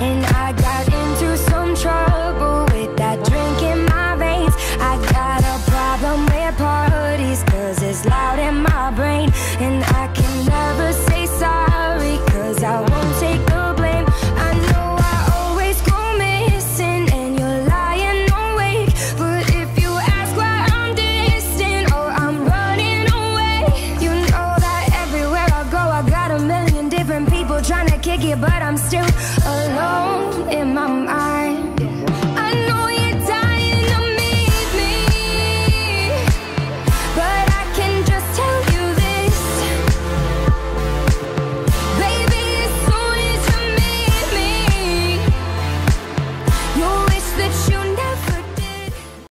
And I got into some trouble with that drink in my veins. I got a problem with it's loud in my brain. And I can trying to kick it, but I'm still alone in my mind.